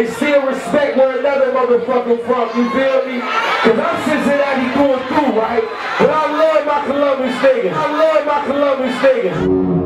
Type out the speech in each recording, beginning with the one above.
and still respect where another motherfucker from, you feel me? Cause I'm Cincinnati through and through, right? But I love my Columbus niggas. I love my Columbus niggas.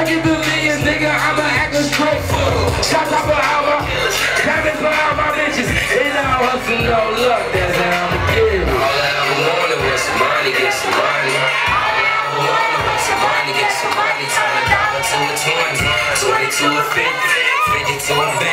I get the millions, nigga, I'ma act a straight fool. Shots off of all my diamonds for all my bitches. It all hustle, no luck, that's how I'm getting. All I ever wanted was some money, get some money. All I ever wanted some money, get some money. Turn a dollar to a 20, 20 to a 50, 50 to a 50.